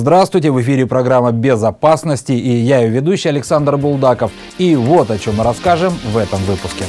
Здравствуйте, в эфире программа «Безопасности» и я ее ведущий Александр Булдаков. И вот о чем мы расскажем в этом выпуске.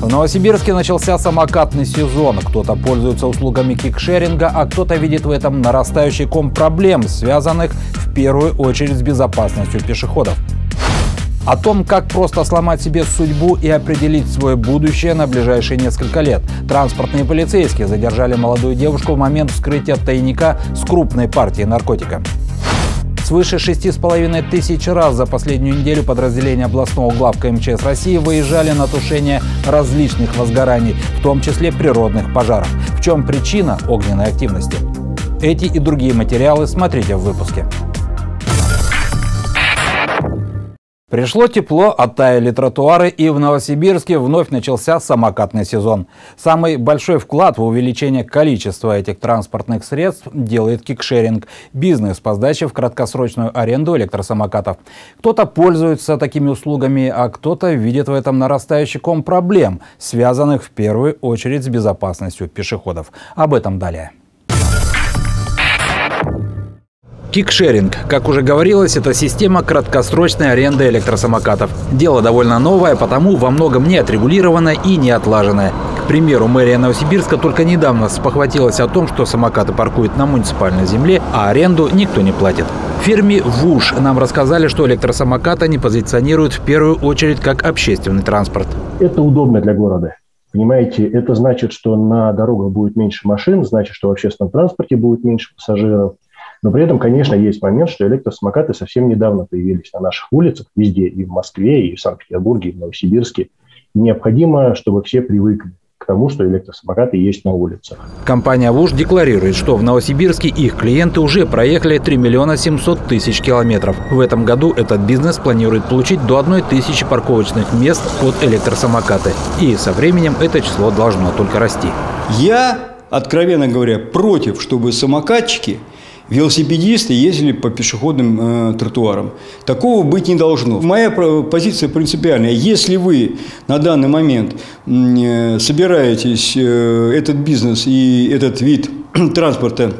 В Новосибирске начался самокатный сезон. Кто-то пользуется услугами кикшеринга, а кто-то видит в этом нарастающий ком проблем, связанных в первую очередь с безопасностью пешеходов. О том, как просто сломать себе судьбу и определить свое будущее на ближайшие несколько лет. Транспортные полицейские задержали молодую девушку в момент вскрытия тайника с крупной партией наркотика. Свыше шести с половиной тысяч раз за последнюю неделю подразделения областного главка МЧС России выезжали на тушение различных возгораний, в том числе природных пожаров. В чем причина огненной активности? Эти и другие материалы смотрите в выпуске. Пришло тепло, оттаяли тротуары, и в Новосибирске вновь начался самокатный сезон. Самый большой вклад в увеличение количества этих транспортных средств делает кикшеринг – бизнес по сдаче в краткосрочную аренду электросамокатов. Кто-то пользуется такими услугами, а кто-то видит в этом нарастающий ком проблем, связанных в первую очередь с безопасностью пешеходов. Об этом далее. Кикшеринг. Как уже говорилось, это система краткосрочной аренды электросамокатов. Дело довольно новое, потому во многом не отрегулированное и не отлаженное. К примеру, мэрия Новосибирска только недавно спохватилась о том, что самокаты паркуют на муниципальной земле, а аренду никто не платит. Фирме ВУШ нам рассказали, что электросамокаты они позиционируют в первую очередь как общественный транспорт. Это удобно для города. Понимаете, это значит, что на дорогах будет меньше машин, значит, что в общественном транспорте будет меньше пассажиров, но при этом, конечно, есть момент, что электросамокаты совсем недавно появились на наших улицах, везде, и в Москве, и в Санкт-Петербурге, и в Новосибирске. Необходимо, чтобы все привыкли к тому, что электросамокаты есть на улицах. Компания ВУЖ декларирует, что в Новосибирске их клиенты уже проехали 3 миллиона 700 тысяч километров. В этом году этот бизнес планирует получить до 1 тысячи парковочных мест под электросамокаты. И со временем это число должно только расти. Я, откровенно говоря, против, чтобы самокатчики – велосипедисты ездили по пешеходным э, тротуарам. Такого быть не должно. Моя позиция принципиальная. Если вы на данный момент э, собираетесь э, этот бизнес и этот вид транспорта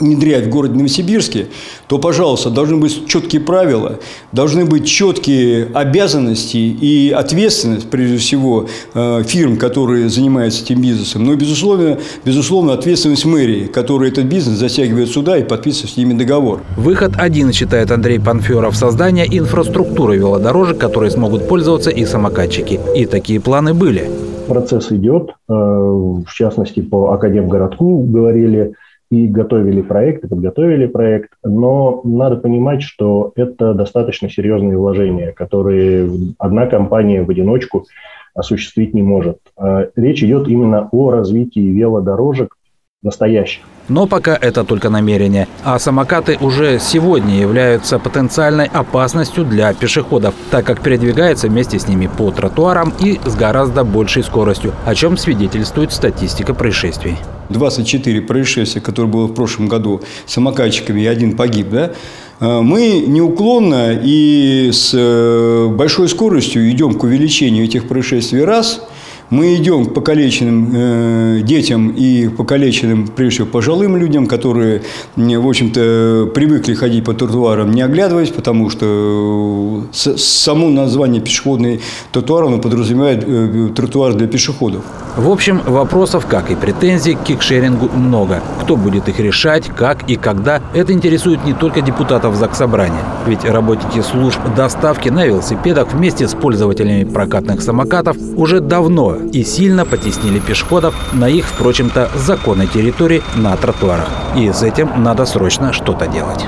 внедрять в городе Новосибирске, то, пожалуйста, должны быть четкие правила, должны быть четкие обязанности и ответственность, прежде всего, э, фирм, которые занимаются этим бизнесом, но, безусловно, безусловно, ответственность мэрии, которая этот бизнес затягивает сюда и подписывает с ними договор. Выход один, считает Андрей Панферов, создание инфраструктуры велодорожек, которые смогут пользоваться и самокатчики. И такие планы были. Процесс идет, э, в частности, по Академгородку говорили – и готовили проект, и подготовили проект, но надо понимать, что это достаточно серьезные вложения, которые одна компания в одиночку осуществить не может. А речь идет именно о развитии велодорожек настоящих. Но пока это только намерение. А самокаты уже сегодня являются потенциальной опасностью для пешеходов, так как передвигаются вместе с ними по тротуарам и с гораздо большей скоростью, о чем свидетельствует статистика происшествий. 24 происшествия, которые было в прошлом году с самокатчиками, и один погиб, да, э, мы неуклонно и с э, большой скоростью идем к увеличению этих происшествий. Раз – мы идем к покалеченным э, детям и покалеченным, прежде всего, пожилым людям, которые, в общем-то, привыкли ходить по тротуарам, не оглядываясь, потому что э, само название пешеходный тротуар, оно подразумевает э, тротуар для пешеходов. В общем, вопросов, как и претензий к кикшерингу много. Кто будет их решать, как и когда, это интересует не только депутатов Заксобрания. Ведь работники служб доставки на велосипедах вместе с пользователями прокатных самокатов уже давно и сильно потеснили пешеходов на их, впрочем-то, законной территории на тротуарах. И с этим надо срочно что-то делать.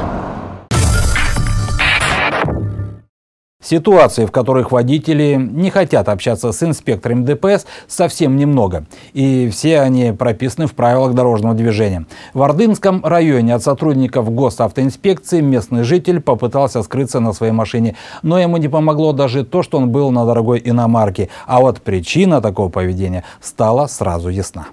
Ситуаций, в которых водители не хотят общаться с инспектором ДПС, совсем немного. И все они прописаны в правилах дорожного движения. В Ордынском районе от сотрудников госавтоинспекции местный житель попытался скрыться на своей машине. Но ему не помогло даже то, что он был на дорогой иномарке. А вот причина такого поведения стала сразу ясна.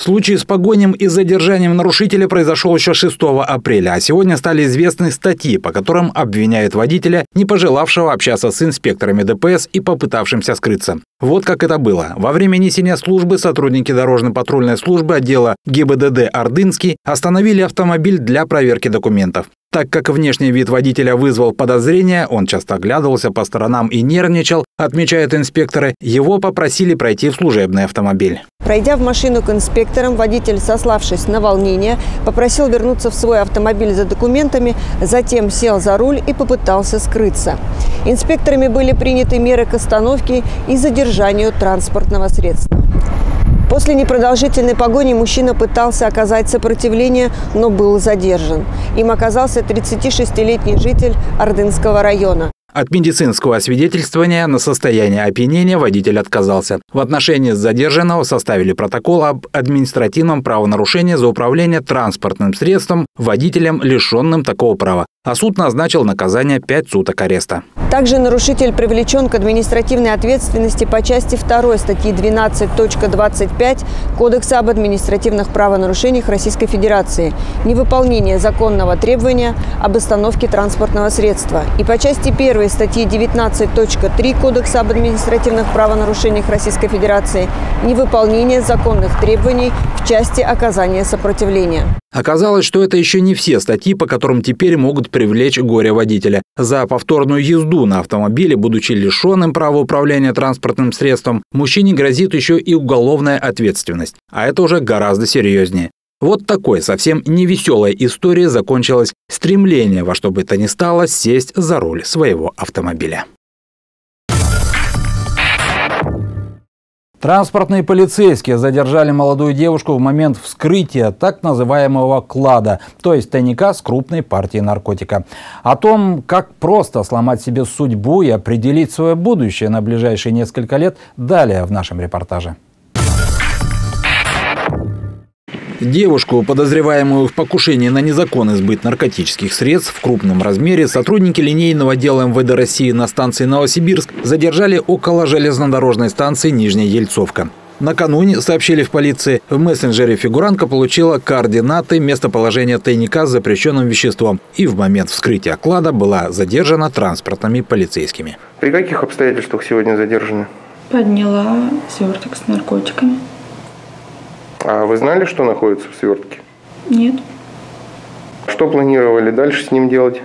Случай с погонем и задержанием нарушителя произошел еще 6 апреля, а сегодня стали известны статьи, по которым обвиняют водителя, не пожелавшего общаться с инспекторами ДПС и попытавшимся скрыться. Вот как это было. Во время несения службы сотрудники дорожно-патрульной службы отдела ГИБДД «Ордынский» остановили автомобиль для проверки документов. Так как внешний вид водителя вызвал подозрения, он часто оглядывался по сторонам и нервничал, отмечают инспекторы, его попросили пройти в служебный автомобиль. Пройдя в машину к инспекторам, водитель, сославшись на волнение, попросил вернуться в свой автомобиль за документами, затем сел за руль и попытался скрыться. Инспекторами были приняты меры к остановке и задержанию транспортного средства. После непродолжительной погони мужчина пытался оказать сопротивление, но был задержан. Им оказался 36-летний житель Ордынского района. От медицинского освидетельствования на состояние опьянения водитель отказался. В отношении задержанного составили протокол об административном правонарушении за управление транспортным средством водителем, лишенным такого права. А суд назначил наказание 5 суток ареста. Также нарушитель привлечен к административной ответственности по части 2 статьи 12.25 Кодекса об административных правонарушениях Российской Федерации «Невыполнение законного требования об остановке транспортного средства» и по части 1 статьи 19.3 Кодекса об административных правонарушениях Российской Федерации «Невыполнение законных требований в части оказания сопротивления». Оказалось, что это еще не все статьи, по которым теперь могут привлечь горе-водителя. За повторную езду на автомобиле, будучи лишенным права управления транспортным средством, мужчине грозит еще и уголовная ответственность. А это уже гораздо серьезнее. Вот такой совсем невеселая история закончилась стремление во что бы то ни стало сесть за руль своего автомобиля. Транспортные полицейские задержали молодую девушку в момент вскрытия так называемого клада, то есть тайника с крупной партией наркотика. О том, как просто сломать себе судьбу и определить свое будущее на ближайшие несколько лет, далее в нашем репортаже. Девушку, подозреваемую в покушении на незаконный сбыт наркотических средств в крупном размере, сотрудники линейного отдела МВД России на станции Новосибирск задержали около железнодорожной станции Нижняя Ельцовка. Накануне, сообщили в полиции, в мессенджере фигурантка получила координаты местоположения тайника с запрещенным веществом и в момент вскрытия клада была задержана транспортными полицейскими. При каких обстоятельствах сегодня задержаны? Подняла сверток с наркотиками. А вы знали, что находится в свертке? Нет. Что планировали дальше с ним делать?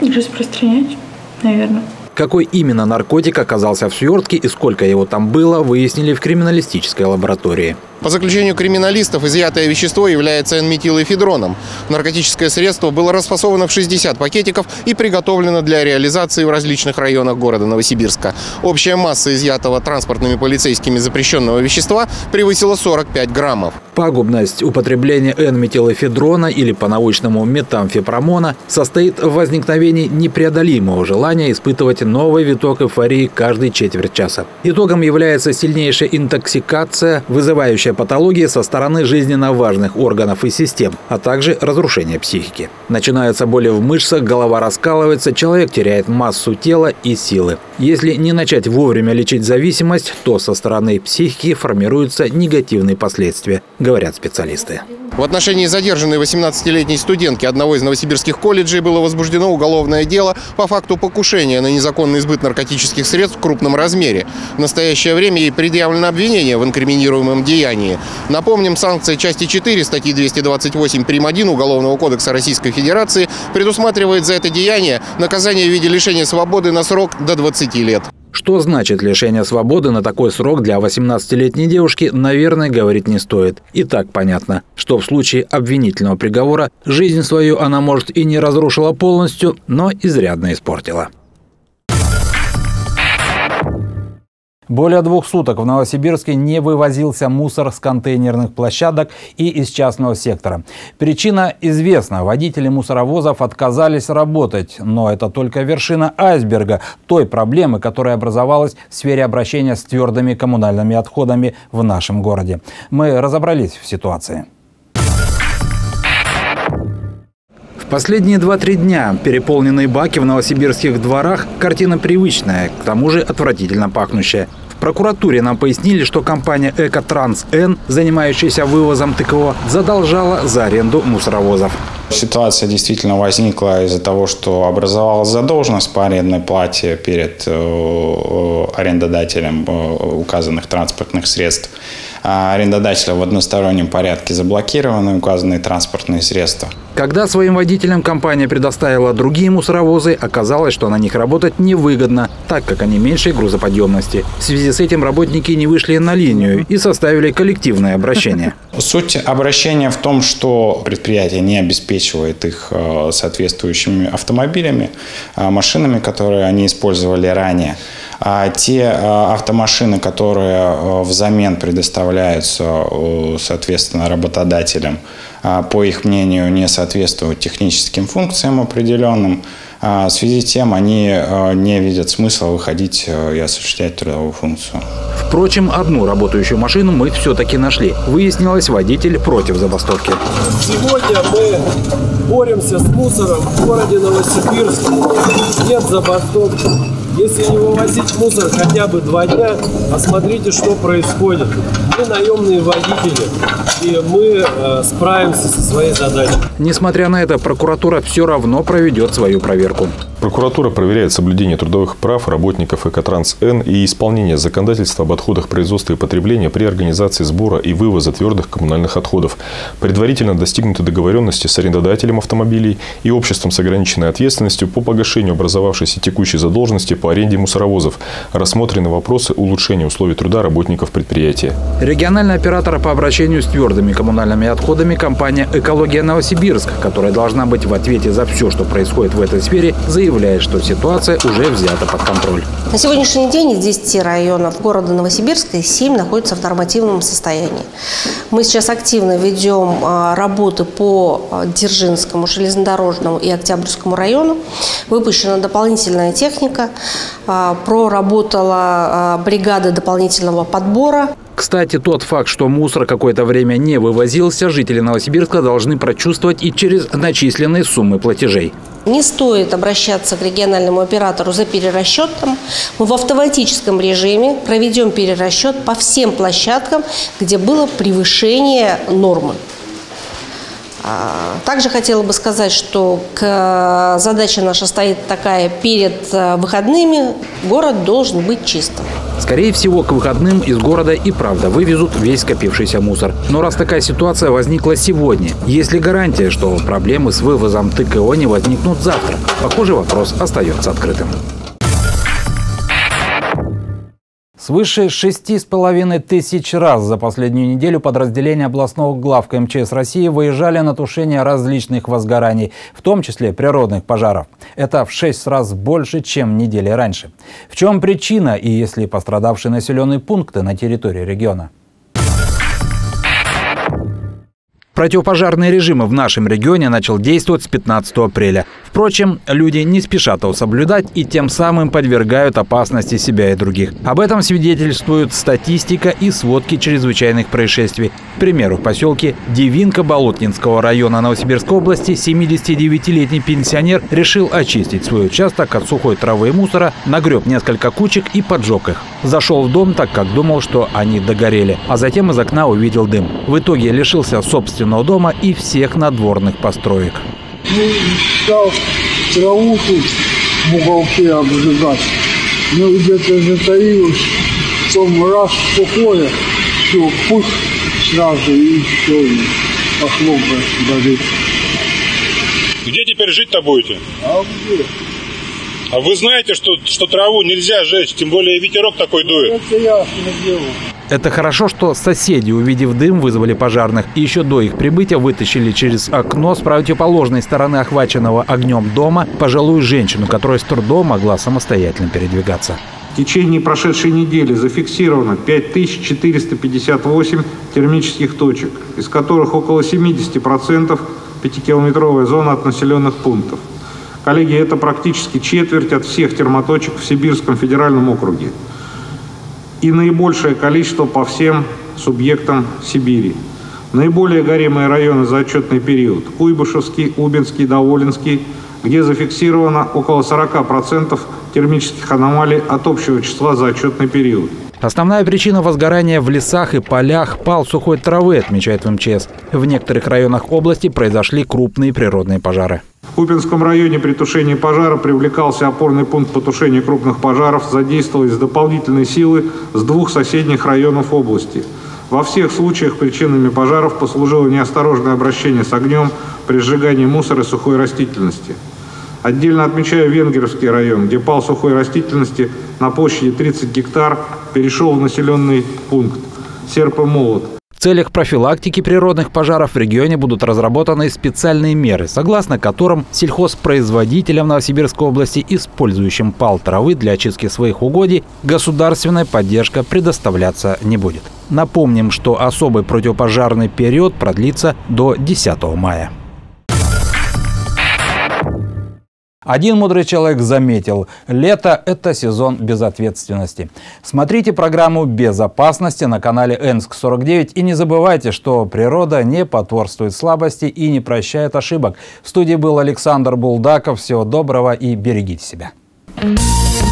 Распространять, наверное. Какой именно наркотик оказался в свертке и сколько его там было, выяснили в криминалистической лаборатории. По заключению криминалистов, изъятое вещество является N-метилэфедроном. Наркотическое средство было расфасовано в 60 пакетиков и приготовлено для реализации в различных районах города Новосибирска. Общая масса изъятого транспортными полицейскими запрещенного вещества превысила 45 граммов. Пагубность употребления N-метилэфедрона или по-научному метамфепромона состоит в возникновении непреодолимого желания испытывать новый виток эйфории каждый четверть часа. Итогом является сильнейшая интоксикация, вызывающая патологии со стороны жизненно важных органов и систем, а также разрушение психики. Начинаются боли в мышцах, голова раскалывается, человек теряет массу тела и силы. Если не начать вовремя лечить зависимость, то со стороны психики формируются негативные последствия, говорят специалисты. В отношении задержанной 18-летней студентки одного из новосибирских колледжей было возбуждено уголовное дело по факту покушения на незаконный сбыт наркотических средств в крупном размере. В настоящее время ей предъявлено обвинение в инкриминируемом деянии. Напомним, санкция части 4 статьи 228 прим. 1 Уголовного кодекса Российской Федерации предусматривает за это деяние наказание в виде лишения свободы на срок до 20 лет. Что значит лишение свободы на такой срок для 18-летней девушки, наверное, говорить не стоит. И так понятно, что в случае обвинительного приговора жизнь свою она, может, и не разрушила полностью, но изрядно испортила. Более двух суток в Новосибирске не вывозился мусор с контейнерных площадок и из частного сектора. Причина известна. Водители мусоровозов отказались работать. Но это только вершина айсберга той проблемы, которая образовалась в сфере обращения с твердыми коммунальными отходами в нашем городе. Мы разобрались в ситуации. Последние 2-3 дня переполненные баки в новосибирских дворах – картина привычная, к тому же отвратительно пахнущая прокуратуре нам пояснили, что компания «Экотранс-Н», занимающаяся вывозом ТКО, задолжала за аренду мусоровозов. Ситуация действительно возникла из-за того, что образовалась задолженность по арендной плате перед э, э, арендодателем э, указанных транспортных средств. А арендодателя в одностороннем порядке заблокированы указанные транспортные средства. Когда своим водителям компания предоставила другие мусоровозы, оказалось, что на них работать невыгодно, так как они меньшей грузоподъемности. В связи с этим работники не вышли на линию и составили коллективное обращение. Суть обращения в том, что предприятие не обеспечивает их э, соответствующими автомобилями, э, машинами, которые они использовали ранее. А те э, автомашины, которые взамен предоставляются, соответственно, работодателям, по их мнению, не соответствуют техническим функциям определенным, в связи с тем они не видят смысла выходить и осуществлять трудовую функцию. Впрочем, одну работающую машину мы все-таки нашли. Выяснилось, водитель против забастовки. Сегодня мы боремся с мусором в городе Новосибирск. Нет забастовки. Если не вывозить мусор хотя бы два дня, посмотрите, что происходит. Мы наемные водители, и мы э, справимся со своей задачей. Несмотря на это, прокуратура все равно проведет свою проверку. Прокуратура проверяет соблюдение трудовых прав работников Экотранс-Н и исполнение законодательства об отходах производства и потребления при организации сбора и вывоза твердых коммунальных отходов. Предварительно достигнуты договоренности с арендодателем автомобилей и обществом с ограниченной ответственностью по погашению образовавшейся текущей задолженности по аренде мусоровозов. Рассмотрены вопросы улучшения условий труда работников предприятия. Региональный оператор по обращению с твердыми коммунальными отходами компания «Экология Новосибирск», которая должна быть в ответе за все, что происходит в этой сфере, заявляет, что ситуация уже взята под контроль. На сегодняшний день из 10 районов города Новосибирска 7 находятся в нормативном состоянии. Мы сейчас активно ведем а, работы по а, Дзержинскому, железнодорожному и Октябрьскому району. Выпущена дополнительная техника, а, проработала бригада дополнительного подбора. Кстати, тот факт, что мусор какое-то время не вывозился, жители Новосибирска должны прочувствовать и через начисленные суммы платежей. Не стоит обращаться к региональному оператору за перерасчетом. Мы в автоматическом режиме проведем перерасчет по всем площадкам, где было превышение нормы. А, также хотела бы сказать, что задача наша стоит такая, перед э, выходными город должен быть чистым. Скорее всего, к выходным из города и правда вывезут весь скопившийся мусор. Но раз такая ситуация возникла сегодня, есть ли гарантия, что проблемы с вывозом ТКО не возникнут завтра? Похоже, вопрос остается открытым. Свыше шести с половиной тысяч раз за последнюю неделю подразделения областного главка МЧС России выезжали на тушение различных возгораний, в том числе природных пожаров. Это в шесть раз больше, чем недели раньше. В чем причина и есть ли пострадавшие населенные пункты на территории региона? Противопожарный режим в нашем регионе начал действовать с 15 апреля. Впрочем, люди не спешат его соблюдать и тем самым подвергают опасности себя и других. Об этом свидетельствуют статистика и сводки чрезвычайных происшествий. К примеру, в поселке Девинка Болотнинского района Новосибирской области 79-летний пенсионер решил очистить свой участок от сухой травы и мусора, нагреб несколько кучек и поджег их. Зашел в дом, так как думал, что они догорели, а затем из окна увидел дым. В итоге лишился собственного дома и всех надворных построек ну, стал траву тут в уголке обжигать. Ну, где-то затаилась, потом раз покоя, все, пусть сразу, и все, и пошло горит. Где теперь жить-то будете? А где? А вы знаете, что, что траву нельзя жечь, тем более ветерок такой дует? Это ясно дело. Это хорошо, что соседи, увидев дым, вызвали пожарных и еще до их прибытия вытащили через окно с противоположной стороны охваченного огнем дома пожилую женщину, которая с трудом могла самостоятельно передвигаться. В течение прошедшей недели зафиксировано 5458 термических точек, из которых около 70% 5-километровая зона от населенных пунктов. Коллеги, это практически четверть от всех термоточек в Сибирском федеральном округе и наибольшее количество по всем субъектам Сибири. Наиболее горимые районы за отчетный период – Куйбышевский, Убинский, Доволинский, где зафиксировано около 40% термических аномалий от общего числа за отчетный период. Основная причина возгорания в лесах и полях – пал сухой травы, отмечает в МЧС. В некоторых районах области произошли крупные природные пожары. В Купинском районе при тушении пожара привлекался опорный пункт по тушению крупных пожаров, задействовались дополнительные силы с двух соседних районов области. Во всех случаях причинами пожаров послужило неосторожное обращение с огнем при сжигании мусора и сухой растительности. Отдельно отмечаю Венгерский район, где пал сухой растительности на площади 30 гектар перешел в населенный пункт Серп и Молот. В целях профилактики природных пожаров в регионе будут разработаны специальные меры, согласно которым сельхозпроизводителям Новосибирской области, использующим пал травы для очистки своих угодий, государственная поддержка предоставляться не будет. Напомним, что особый противопожарный период продлится до 10 мая. Один мудрый человек заметил, лето – это сезон безответственности. Смотрите программу «Безопасности» на канале Энск-49 и не забывайте, что природа не потворствует слабости и не прощает ошибок. В студии был Александр Булдаков. Всего доброго и берегите себя. Thank you.